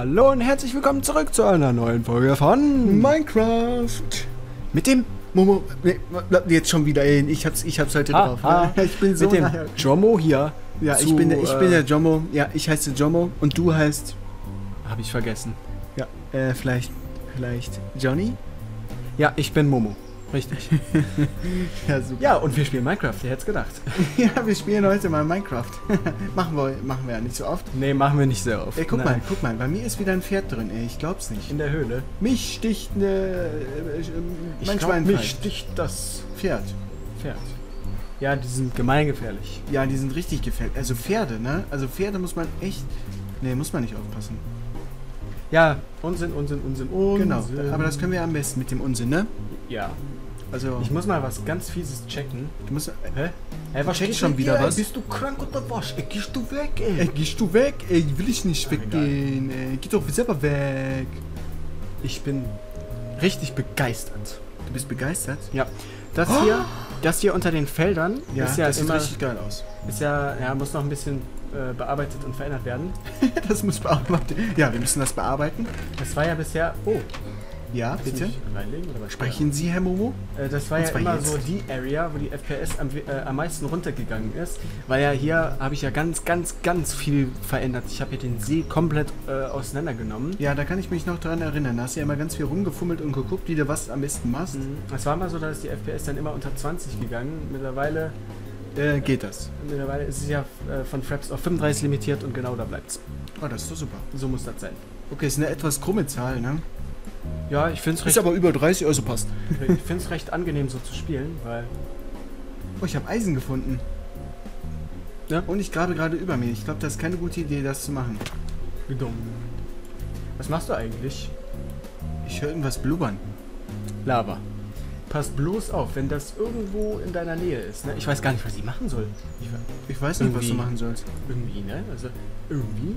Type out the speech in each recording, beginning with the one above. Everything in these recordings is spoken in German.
Hallo und herzlich willkommen zurück zu einer neuen Folge von Minecraft. mit dem Momo, nee, jetzt schon wieder hin. Ich hab's, ich hab's heute Ah, drauf. ah, ne? Ich bin so mit dem nachher. Jomo hier. Ja, ich zu, bin, der, ich bin äh, der Jomo. Ja, ich heiße Jomo und du heißt, Habe ich vergessen. ja, äh, vielleicht, vielleicht Johnny? Ja, ich bin Momo. Richtig. Ja, super. Ja, und wir spielen Minecraft. Wer hätte gedacht? Ja, wir spielen heute mal Minecraft. machen wir, machen wir ja nicht so oft. Nee, machen wir nicht sehr oft. Ey, guck Nein. mal, guck mal, bei mir ist wieder ein Pferd drin, ey, ich glaub's nicht. In der Höhle. Mich sticht eine, äh, Ich mein glaub, mich sticht das Pferd. Pferd. Ja, die sind gemeingefährlich. Ja, die sind richtig gefällt. Also Pferde, ne? Also Pferde muss man echt, nee, muss man nicht aufpassen. Ja, Unsinn, Unsinn, Unsinn, Unsinn. Genau, aber das können wir am besten mit dem Unsinn, ne? Ja. Also, Ich muss mal was ganz Fieses checken. du musst, Hä? Ey, was checkst schon wieder dir? was? Bist du krank oder was? Ey, gehst du weg, ey. Ey, gehst du weg? Ey, will ich nicht Ach, weggehen. Ey, geh doch selber weg. Ich bin richtig begeistert. Du bist begeistert? Ja. Das hier, das hier unter den Feldern Ja, ist ja das immer, sieht richtig geil aus. ist ja, ja, muss noch ein bisschen äh, bearbeitet und verändert werden. das muss bearbeitet. Ja, wir müssen das bearbeiten. Das war ja bisher, oh, Ja, du bitte. Sprechen Sie, Herr Momo? Äh, das war ja immer jetzt. so die Area, wo die FPS am, äh, am meisten runtergegangen ist. Weil ja hier habe ich ja ganz, ganz, ganz viel verändert. Ich habe hier den See komplett äh, auseinandergenommen. Ja, da kann ich mich noch dran erinnern. Da hast du ja immer ganz viel rumgefummelt und geguckt, wie du was am besten machst. Mhm. Es war mal so, dass die FPS dann immer unter 20 gegangen. Mittlerweile, Äh, geht das? mittlerweile ist es ja äh, von Fraps auf 35 limitiert und genau da bleibt's. Oh, das ist doch super. So muss das sein. Okay, ist eine etwas krumme Zahl, ne? Ja, ich finde es Ist recht, aber über 30, also passt. ich find's recht angenehm so zu spielen, weil Oh, ich habe Eisen gefunden. Ja? Und ich grabe gerade über mir. Ich glaube, das ist keine gute Idee, das zu machen. wie dumm. Was machst du eigentlich? Ich höre irgendwas blubbern. Lava. Pass bloß auf, wenn das irgendwo in deiner Nähe ist. Ne? Ich weiß gar nicht, was ich machen soll. Ich, Ich weiß nicht, was du Irgendwie. machen sollst. irgendwie, ne? Also, irgendwie.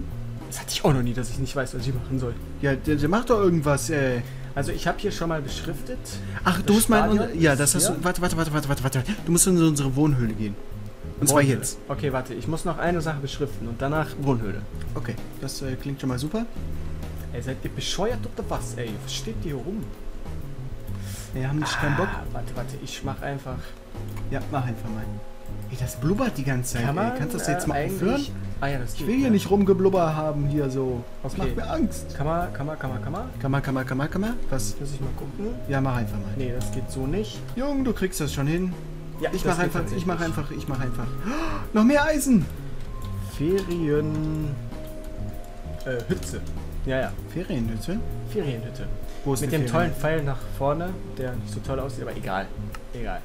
Das hatte ich auch noch nie, dass ich nicht weiß, was ich machen soll. Ja, der, der macht doch irgendwas, ey. Also, ich habe hier schon mal beschriftet. Ach, du musst mal Ja, das hast du. Warte, warte, warte, warte, warte, warte. Du musst in unsere Wohnhöhle gehen. Und zwar Wohnhöhle. jetzt. Okay, warte, ich muss noch eine Sache beschriften und danach Wohnhöhle. Okay, das äh, klingt schon mal super. Ey, seid ihr bescheuert oder was, ey? Was steht hier rum? Wir haben nicht keinen Bock. Ah, warte, warte, ich mach einfach. Ja, mach einfach mal. Ey, das blubbert die ganze Zeit. Kann man, ey. Kannst du das jetzt äh, mal aufhören? Ah ja, das Ich will hier ja. nicht rumgeblubber haben, hier so. Das Okay. macht mir Angst. Kann man, kann man, kann man, kann man? Kann man, kann man, kann man, kann man? Was? Muss ich mal gucken? Ja, mach einfach mal. Nee, das geht so nicht. Jung, du kriegst das schon hin. Ja, Ich das mach geht einfach, ich mach einfach, ich mach einfach. Oh, noch mehr Eisen! Ferien. Äh, Hütze. Ja, ja. Ferienhütte? Ferienhütte. Wo ist Mit dem tollen Ferienhütte? Pfeil nach vorne, der nicht so toll aussieht, aber egal. Egal.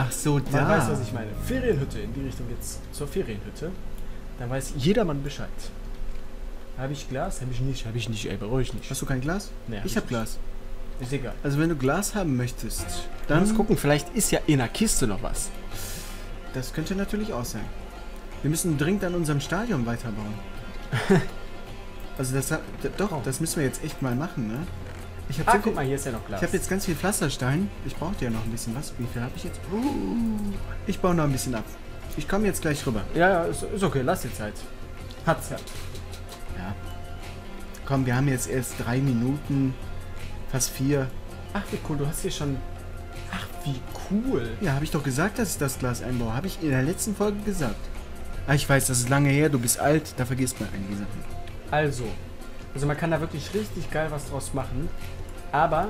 Ach so, Man da. weiß, was ich meine. Ferienhütte, in die Richtung geht's zur Ferienhütte. Dann weiß jedermann Bescheid. Habe ich Glas? Habe ich nicht, habe ich nicht, ey, beruhig nicht. Hast du kein Glas? Nee, ich hab Glas. Ist egal. Also wenn du Glas haben möchtest, Dann dann muss gucken, vielleicht ist ja in der Kiste noch was. Das könnte natürlich auch sein. Wir müssen dringend an unserem Stadion weiterbauen. also das doch, Oh. das müssen wir jetzt echt mal machen, ne? Ich habe Ah, so guck mal, hier ist ja noch Glas. ich habe jetzt ganz viel Pflasterstein. Ich brauchte ja noch ein bisschen was. Wie viel habe ich jetzt? Uh, ich baue noch ein bisschen ab. Ich komme jetzt gleich rüber. ja, ja, ist, ist okay, lass dir Zeit. Hat's ja. Ja. Komm, wir haben jetzt erst drei Minuten, fast vier. Ach, wie cool, du hast hier schon. Ach, wie cool. Ja, habe ich doch gesagt, dass ich das Glas einbaue. Habe ich in der letzten Folge gesagt. Ah, ich weiß, das ist lange her, du bist alt, da vergisst man einige Sachen. Also, also man kann da wirklich richtig geil was draus machen. Aber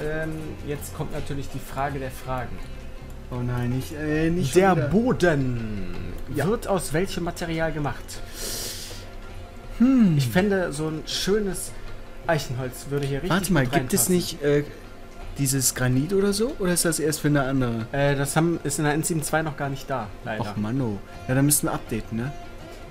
ähm, jetzt kommt natürlich die Frage der Fragen. Oh nein, nicht, äh, nicht Der. Boden Ja. wird aus welchem Material gemacht? Hm. Ich fände so ein schönes Eichenholz würde hier richtig Warte mal, gibt es nicht äh, dieses Granit oder so? Oder ist das erst für eine andere? Äh, das haben, ist in der N72 noch gar nicht da, leider. Och Manno. Ja, dann müssten wir updaten, ne?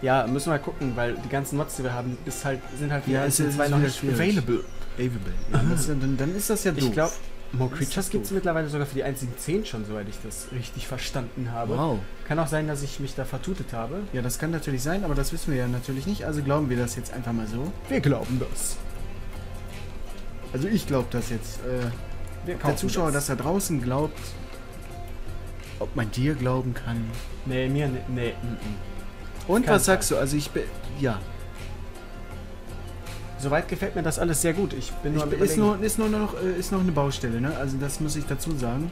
Ja, müssen wir gucken, weil die ganzen Mods, die wir haben, ist halt, sind halt Ja, ist- N72 ist noch nicht available. Available. Ja, das, dann, dann ist das ja doof. Ich glaube, More Creatures gibt es mittlerweile sogar für die 1.10 schon, soweit ich das richtig verstanden habe. Wow. Kann auch sein, dass ich mich da vertutet habe. Ja, das kann natürlich sein, aber das wissen wir ja natürlich nicht. Also glauben wir das jetzt einfach mal so. Wir glauben das. Also ich glaube das jetzt. Äh, der Zuschauer, das da draußen glaubt, ob man dir glauben kann. Nee, mir ne, nee. Mm -mm. Und was sagst du? Also ich bin. Ja. Soweit gefällt mir das alles sehr gut. Ich bin nur Ich, ist, nur, ist, nur noch, äh, ist noch eine Baustelle, ne? Also das muss ich dazu sagen.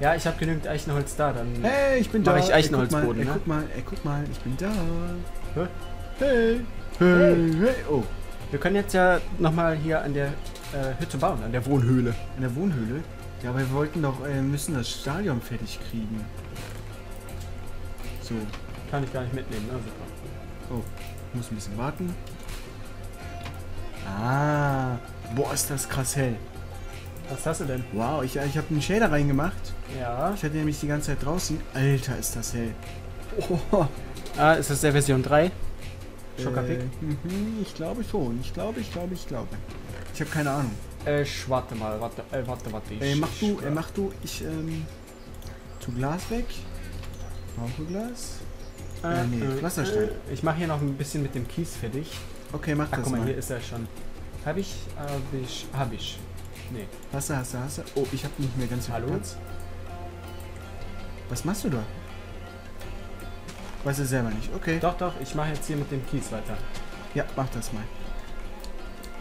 Ja, ich habe genügend Eichenholz da. Dann Hey, ich bin Mach da. ich Eichenholzboden, ey, ne? guck mal, ey, guck mal, ich bin da. Hä? Hey. Hey, hey. Oh, Wir können jetzt ja nochmal hier an der äh, Hütte bauen, an der Wohnhöhle. in der Wohnhöhle. Ja, aber wir wollten doch, äh, müssen das Stadion fertig kriegen. So, Kann ich gar nicht mitnehmen, ne? Super. oh, muss ein bisschen warten. Ah, boah, ist das krass hell. Was hast du denn? Wow, ich, ich habe einen Shader reingemacht. Ja. Ich hatte nämlich die ganze Zeit draußen. Alter, ist das hell. Oh, Ah, ist das der Version 3? Schokapick? Äh, mhm, ich glaube schon. Ich glaube, ich glaube, ich glaube. Ich habe keine Ahnung. Äh, warte mal, warte, äh, warte, warte. Ich, Ey, mach du, ey, mach du. Ich, ähm, tu Glas weg. Brauche Glas. Äh, nee, Pflasterstein. Ich mache hier noch ein bisschen mit dem Kies fertig. Okay, mach Ach, das guck mal, mal. hier ist er schon. Hab ich, hab ich, hab ich. Nee. Hast du, hast du, hast du. Oh, ich habe nicht mehr ganz viel Hallo? Platz. Was machst du da? Weiß er selber nicht. Okay. Doch, doch, ich mache jetzt hier mit dem Kies weiter. Ja, mach das mal.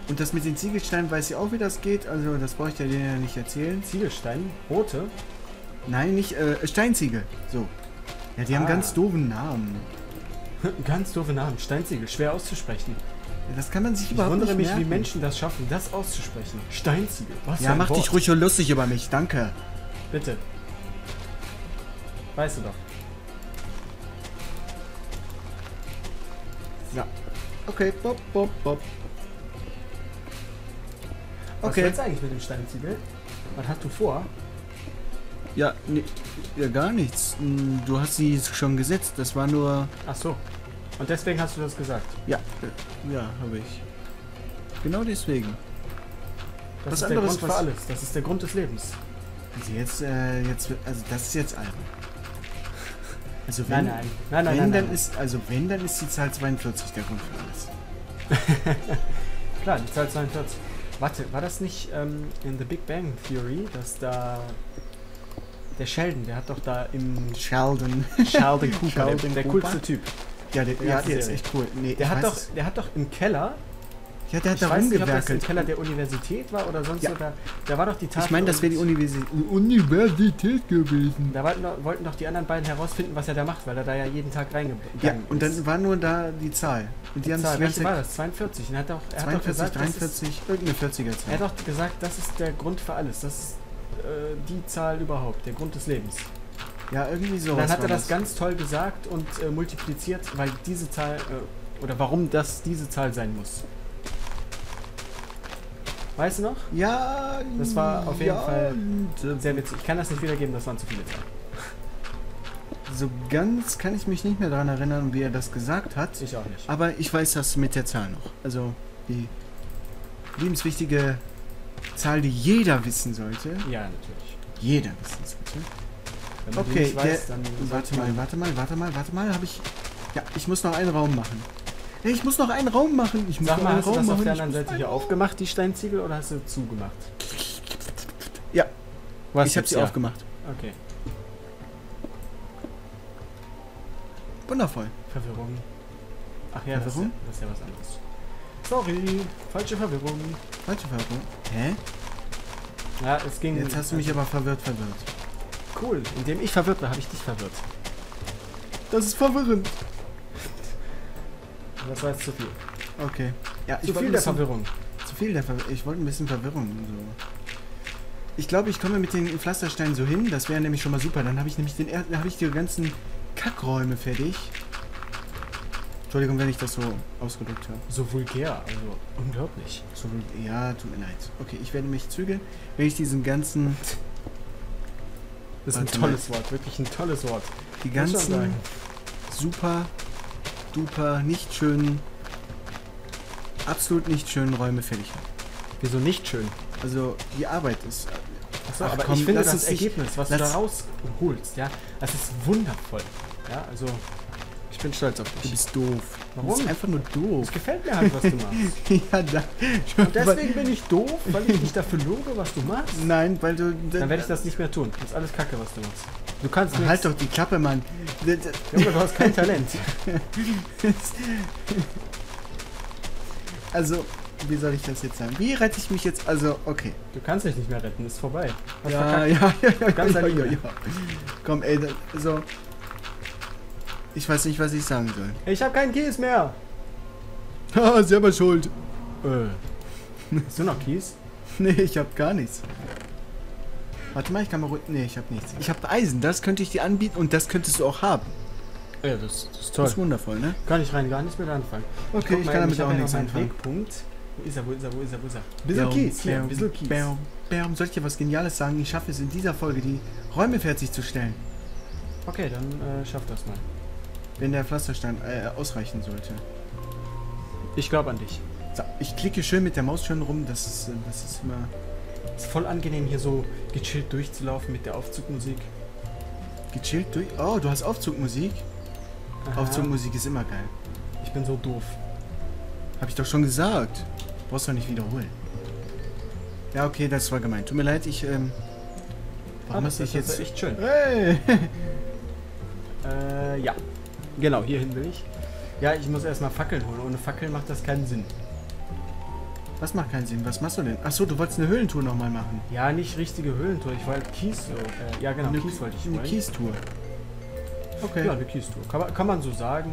Und das mit den Ziegelsteinen weiß ich auch, wie das geht. Also, das brauche ich dir ja nicht erzählen. Ziegelstein, rote. Nein, nicht äh, Steinziegel. So. Ja, die haben Ah. ganz doofen Namen. Ganz doofe Namen. Steinziegel, schwer auszusprechen. Ja, Das kann man sich Ich überhaupt wundere nicht mich, merken. wie Menschen das schaffen, das auszusprechen. Steinziegel. Was Ja, mach Wort. dich ruhig und lustig über mich. Danke. Bitte. Weißt du doch. Ja. Okay, bob, bob, bob. Was Okay. willst du eigentlich mit dem Steinziegel? Was hast du vor? Ja, nee, ja, gar nichts. Hm, Du hast sie schon gesetzt. Das war nur... Ach so. Und deswegen hast du das gesagt. Ja, äh, ja, habe ich. Genau deswegen. Das Was ist der anderes, Grund für was- alles. Das ist der Grund des Lebens. Also jetzt, äh, jetzt, also das ist jetzt albern. Also wenn, Nein, nein. Nein, nein, wenn nein, dann nein. ist, also wenn, dann ist die Zahl 42 der Grund für alles. Klar, die Zahl 42. Warte, war das nicht ähm, in The Big Bang Theory, dass da der Sheldon, der hat doch da im Sheldon. Sheldon Cooper, Sheldon der, der Cooper? coolste Typ. Ja, der, Die ja, der ist echt cool. Nee, Der hat doch, der hat doch im Keller, Ja, der hat ich da weiß nicht, ob das im. Keller der Universität war oder sonst Ja. da, da war doch die Tafel. Ich meine, das wäre die und Universität, Universität gewesen. Da wollten doch, wollten doch die anderen beiden herausfinden, was er da macht, weil er da ja jeden Tag reingegangen Ja, und ist. dann war nur da die Zahl. Und die haben Zahl, die welche war das? 42. Und er hat doch, er hat doch 42, gesagt, das ist, 43, irgendeine 40er er Zahl. hat doch gesagt, das ist der Grund für alles. Das ist äh, die Zahl überhaupt, der Grund des Lebens. Ja, irgendwie so. Dann hat er das ganz toll gesagt und äh, multipliziert, weil diese Zahl, äh, oder warum das diese Zahl sein muss. Weißt du noch? Ja, Das war auf jeden ja, Fall Sehr witzig. Ich kann das nicht wiedergeben, das waren zu viele Zahlen. So ganz kann ich mich nicht mehr daran erinnern, wie er das gesagt hat. Ich auch nicht. Aber ich weiß das mit der Zahl noch. Also die lebenswichtige Zahl, die jeder wissen sollte. Ja, natürlich. Jeder wissen sollte. Wenn man Okay, weiß, dann Warte mal, warte mal, warte mal, warte mal. Habe ich. Ja, ich muss noch einen Raum machen. Ich muss noch einen Raum machen. Ich muss Sag noch mal, einen hast du Raum das auf machen. der Ich anderen Seite hier aufgemacht, die Steinziegel, oder hast du zugemacht? Ja. Was ich habe sie ja? aufgemacht. Okay. Wundervoll. Verwirrung. Ach ja, das ist ja, Verwirrung? das ist ja was anderes. Sorry, falsche Verwirrung. Falsche Verwirrung. Hä? Ja, es ging. Jetzt hast du mich aber verwirrt, verwirrt. Cool. Indem ich verwirrt war, habe ich dich verwirrt. Das ist verwirrend. Das war jetzt zu viel. Okay. Ja, Zu viel der Verwirrung. Zu viel der Verwirrung. Ich wollte ein bisschen Verwirrung. So. Ich glaube, ich komme mit den Pflastersteinen so hin. Das wäre nämlich schon mal super. Dann habe ich nämlich den er- dann habe ich die ganzen Kackräume fertig. Entschuldigung, wenn ich das so ausgedrückt habe. So vulgär, also unglaublich. So, ja, tut mir leid. Okay, ich werde mich zügeln, wenn ich diesen ganzen, Das ist ein tolles Wort, wirklich ein tolles Wort. die ganzen super, duper, nicht schönen, absolut nicht schönen Räume fertig habe. Wieso nicht schön? Also die Arbeit ist. Achso, Ach aber komm, ich finde das nicht- Ergebnis, was du da rausholst, ja, das ist wundervoll. Ja, also bin stolz auf Du dich. bist doof. Warum? Du bist einfach nur doof. Es gefällt mir halt, was du machst. ja, da. Und deswegen bin ich doof, weil ich nicht dafür lobe, was du machst. Nein, weil du. Dann werde ich das nicht mehr tun. Das ist alles Kacke, was du machst. Du kannst nichts. Halt doch die Klappe, Mann. Junge, du hast kein Talent. Also, wie soll ich das jetzt sagen? Wie rette ich mich jetzt? Also, okay. Du kannst dich nicht mehr retten, ist vorbei. Hast Ja, verkackt. ja, ja, ja, Ganz ja, ja, alleine. ja. Komm, ey, so. Ich weiß nicht, was ich sagen soll. Ich habe keinen Kies mehr. Haha, selber schuld. Äh. Hast du noch Kies? Nee, ich hab gar nichts. Warte mal, ich kann mal ruhig. Nee, ich hab nichts. Ich hab Eisen, das könnte ich dir anbieten und das könntest du auch haben. Ja, das, das ist Das toll. ist wundervoll, ne? Kann ich rein gar nichts mit anfangen. Okay, ich mal, kann damit hab auch ja nichts anfangen. Wegpunkt. Wo ist er, wo ist er, wo ist er, wo ist er? Bisschen Bäum, Kies, Bäum, bisschen Kies. Bäum, Bäum. Soll ich dir was Geniales sagen? Ich schaffe es in dieser Folge, die Räume fertigzustellen. Okay, dann äh, schaff das mal. Wenn der Pflasterstein äh, ausreichen sollte. Ich glaube an dich. So, ich klicke schön mit der Maus schön rum. Das ist, äh, das ist immer. Ist voll angenehm, hier so gechillt durchzulaufen mit der Aufzugmusik. Gechillt durch. Oh, du hast Aufzugmusik. Aha. Aufzugmusik ist immer geil. Ich bin so doof. Hab ich doch schon gesagt. Brauchst doch nicht wiederholen. Ja, okay, das war gemein. Tut mir leid, ich, ähm. Warum Ah, hast du das, dich das ist jetzt. echt schön. Hey! Äh, ja. Genau, hierhin will ich. Ja, ich muss erstmal Fackeln holen. Ohne Fackeln macht das keinen Sinn. Was macht keinen Sinn? Was machst du denn? Achso, du wolltest eine Höhlentour nochmal machen. Ja, nicht richtige Höhlentour. Ich wollte Kies. Äh, ja, genau, eine Kies wollte ich Eine. Kies-Tour. Okay. Ja, eine Kies-Tour. Kann, man- kann man so sagen.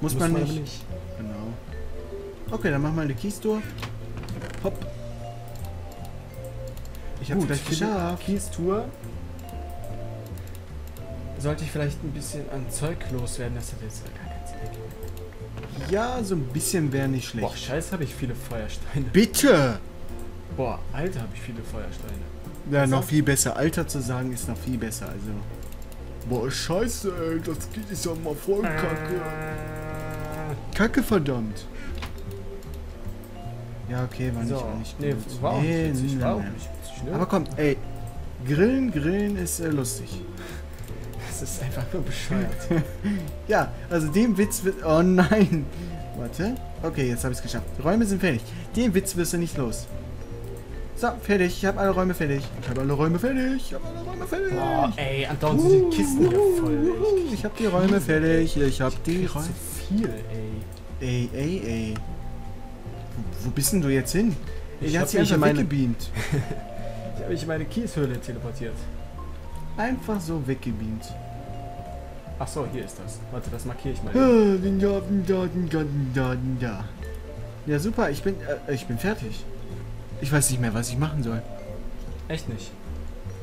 muss, man aber nicht. Genau. Okay, dann mach mal eine Kies-Tour. Hopp. Ich hab's gleich geschafft. Kies-Tour sollte ich vielleicht ein bisschen an Zeug loswerden. Das hat jetzt gar keinen Sinn ergeben. Ja, so ein bisschen wäre nicht schlecht. Boah, scheiße, habe ich viele Feuersteine. Bitte! Boah, Alter, habe ich viele Feuersteine. Ja, Also- noch viel besser. Alter zu sagen ist noch viel besser. Also. Boah, scheiße, ey. Das geht ist ja mal voll kacke. Kacke, verdammt. Ja, okay, war nicht, so, war nicht nee, gut. war auch Nee, nicht witzig, nee, war auch nicht witzig, ne? Aber komm, ey. Grillen, grillen ist äh, lustig. Das ist einfach nur bescheuert. Ja, also den Witz wird. Oh nein! Warte. Okay, jetzt habe ich es geschafft. Räume sind fertig. Den Witz wirst du nicht los. So, fertig. Ich habe alle Räume fertig. Ich habe alle Räume fertig. Ich habe alle Räume fertig. Boah, ey, andauernd sind die Kisten hier voll. ey. Ich habe die Räume fertig. Ich habe die Räume. zu viel, ey. Ey, ey, ey. Wo, wo bist denn du jetzt hin? Ich Der hab hat sich mich einfach in meine- weggebeamt. Ich habe mich in meine Kieshöhle teleportiert. Einfach so weggebeamt. Ach so, hier ist das. Warte, das markiere ich mal. Ja, super. Ich bin, äh, ich bin fertig. Ich weiß nicht mehr, was ich machen soll. Echt nicht.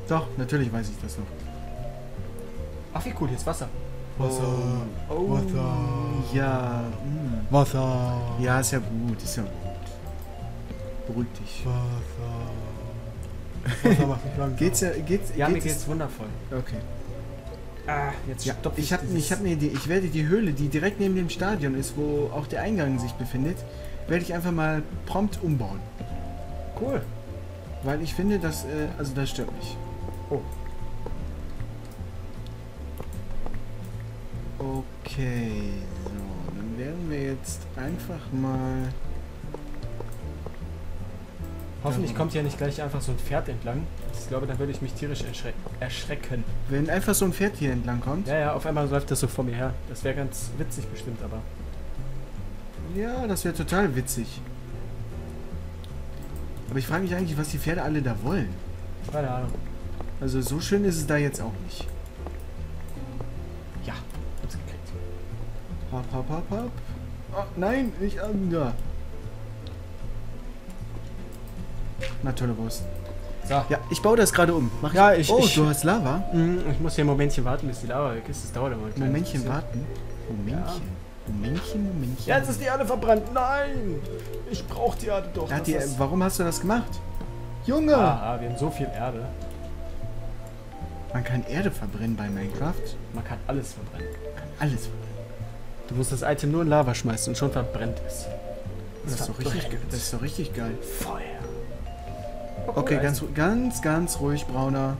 Doch, natürlich weiß ich das noch. Ach, wie cool, hier ist Wasser. Wasser. Oh. Wasser. Ja. mm. Wasser. Ja, ist ja gut. Ist ja gut. Beruhig dich. Wasser macht mich langsam. Geht's ja, geht's, Ja, mir geht's- geht's wundervoll. Okay. Ah, jetzt Ja, stopp ich habe ich hab eine Idee. Ich werde die Höhle, die direkt neben dem Stadion ist, wo auch der Eingang sich befindet, werde ich einfach mal prompt umbauen. Cool. Weil ich finde, dass, äh, also das stört mich. Oh. Okay, so, dann werden wir jetzt einfach mal... Hoffentlich Ja. kommt hier nicht gleich einfach so ein Pferd entlang. Ich glaube, dann würde ich mich tierisch erschreck erschrecken. Wenn einfach so ein Pferd hier entlang kommt. Ja, ja, auf einmal läuft das so vor mir her. Das wäre ganz witzig bestimmt, aber. Ja, das wäre total witzig. Aber ich frage mich eigentlich, was die Pferde alle da wollen. Keine Ahnung. Also so schön ist es da jetzt auch nicht. Ja, hab's gekriegt. Hopp, hopp, hopp, hopp. Oh, nein, nicht an da. Na tolle Wurst. So. Ja, ich baue das gerade um. Mach Ja, ich- Oh, ich- du hast Lava? Mm, Ich muss hier ein Momentchen warten, bis die Lava weg ist. Das dauert immer ein Momentchen bisschen. warten. Momentchen. Momentchen, Momentchen. Jetzt ist die Erde verbrannt. Nein! Ich brauche die Erde doch. Das die, ist- warum hast du das gemacht? Junge! Ah, wir haben so viel Erde. Man kann Erde verbrennen bei Minecraft. Man kann alles verbrennen. Kann alles verbrennen. Du musst das Item nur in Lava schmeißen und schon verbrennt es. Das ist doch richtig, das ist doch richtig geil. Feuer. Okay, ganz, ganz, ganz ruhig, Brauner.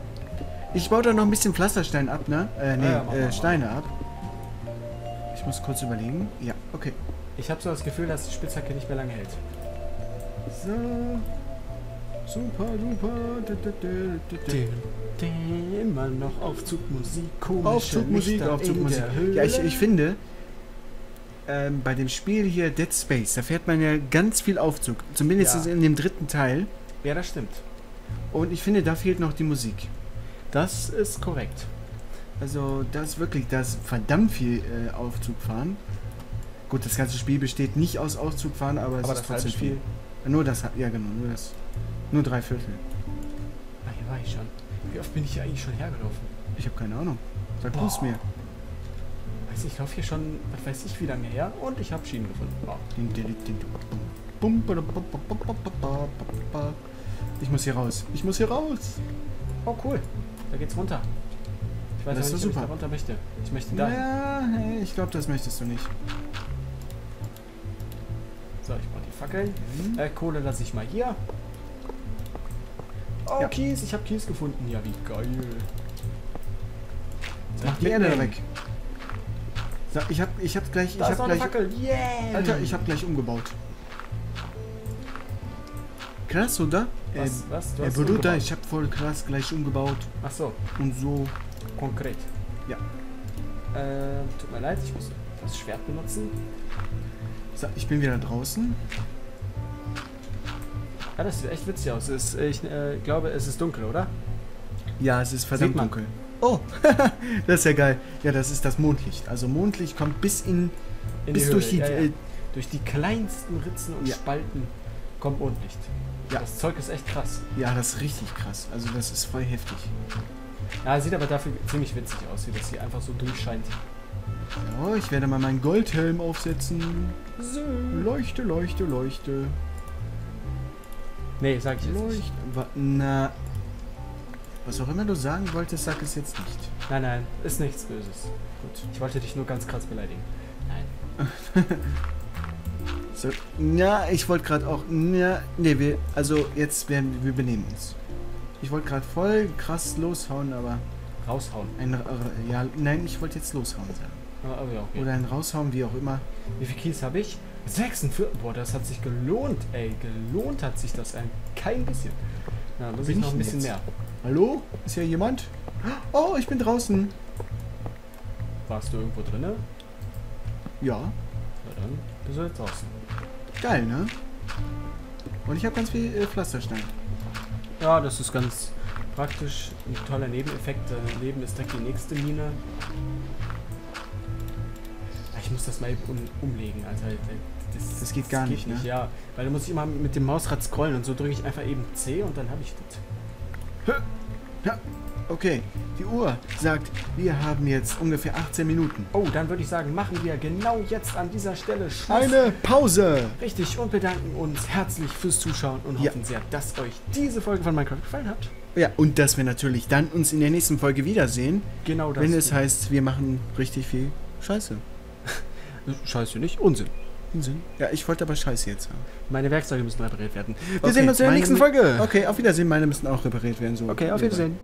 Ich baue da noch ein bisschen Pflasterstein ab, ne? Äh, nee, Ja, äh, Steine ab. Ich muss kurz überlegen. Ja, okay. Ich habe so das Gefühl, dass die Spitzhacke nicht mehr lange hält. So. Super, du. Immer noch Aufzugmusik, komische Aufzugmusik, Aufzugmusik. Ja, ich, ich finde, ähm, bei dem Spiel hier Dead Space, da fährt man ja ganz viel Aufzug. Zumindest Ja. in dem dritten Teil. Ja, das stimmt. Und ich finde, da fehlt noch die Musik. Das ist korrekt. Also, das ist wirklich, das ist verdammt viel äh, Aufzug fahren. Gut, das ganze Spiel besteht nicht aus Aufzug fahren, aber es Aber ist trotzdem viel. Nur das, ja genau, nur das. Nur drei Viertel. Ah, hier war ich schon. Wie oft bin ich hier eigentlich schon hergelaufen? Ich habe keine Ahnung. Sag du es Boah. mir. Weiß ich, laufe hier schon, was weiß ich, wie lange her und ich habe Schienen gefunden. Oh. Ich muss hier raus. Ich muss hier raus. Oh, cool. Da geht's runter. Ich weiß das nicht, ist super. ob ich da runter möchte. Ich möchte da. Ja, hey, ich glaube, das möchtest du nicht. So, ich brauche die Fackeln. Mhm. Äh, Kohle lasse ich mal hier. Oh, ja. Kies. Ich habe Kies gefunden. Ja, wie geil. So, Mach die Erde da weg. So, ich habe ich hab gleich, ich da hab gleich. Fackel. Yeah. Alter, ich habe gleich umgebaut. Krass, oder? Was? was? Du Äh, Bruder, umgebaut. ich hab voll krass gleich umgebaut Ach so, und so. konkret. Ja. Äh, tut mir leid, ich muss das Schwert benutzen. So, ich bin wieder draußen. Ja, das sieht echt witzig aus. Es, ich äh, glaube, es ist dunkel, oder? Ja, es ist verdammt dunkel. Oh, das ist ja geil. Ja, das ist das Mondlicht. Also Mondlicht kommt bis in, In bis die durch die. Ja, ja. Äh, Durch die kleinsten Ritzen und Ja. Spalten kommt Mondlicht. Ja. Das Zeug ist echt krass. ja, das ist richtig krass. Also das ist voll heftig. Ja, sieht aber dafür ziemlich witzig aus, wie das hier einfach so durchscheint. So, ich werde mal meinen Goldhelm aufsetzen. So. Leuchte, leuchte, leuchte. Nee, sag ich jetzt nicht. Leuchte. Wa- Na. Was auch immer du sagen wolltest, sag es jetzt nicht. Nein, nein, ist nichts Böses. Gut. Ich wollte dich nur ganz krass beleidigen. Nein. So, na, ich wollte gerade auch. Na, nee, wir. Also jetzt werden wir benehmen uns. Ich wollte gerade voll krass loshauen, aber Raushauen. ein. Ja, nein, ich wollte jetzt loshauen sagen. Ah, oh ja, okay. Oder ein raushauen, wie auch immer. Wie viel Kies habe ich? 46. Boah, das hat sich gelohnt, ey. Gelohnt hat sich das ein kein bisschen. Na, muss Bin ich noch ein bisschen jetzt? mehr. Hallo? Ist hier jemand? Oh, ich bin draußen. Warst du irgendwo drinne? Ja, Na dann bist du jetzt draußen. Geil, ne? Und ich habe ganz viel äh, Pflasterstein. Ja, das ist ganz praktisch. Ein toller Nebeneffekt. Daneben ist direkt die nächste Mine. Ich muss das mal eben um, umlegen, Alter. Das, Das geht gar nicht, ne? Ja, weil da muss ich immer mit dem Mausrad scrollen und so drücke ich einfach eben C und dann habe ich das. Ja, okay. Die Uhr sagt, wir haben jetzt ungefähr 18 Minuten. Oh, dann würde ich sagen, machen wir genau jetzt an dieser Stelle Schluss. Eine Pause! Richtig und bedanken uns herzlich fürs Zuschauen und Ja. hoffen sehr, dass euch diese Folge von Minecraft gefallen hat. Ja, und dass wir natürlich dann uns in der nächsten Folge wiedersehen, Genau das. wenn es heißt, wir machen richtig viel Scheiße. Scheiße, nicht Unsinn. Unsinn? Ja, ich wollte aber Scheiße jetzt haben. Meine Werkzeuge müssen repariert werden. Wir Okay, sehen uns in der nächsten Folge. Okay, auf Wiedersehen. Meine müssen auch repariert werden. So. Okay, auf Wiedersehen.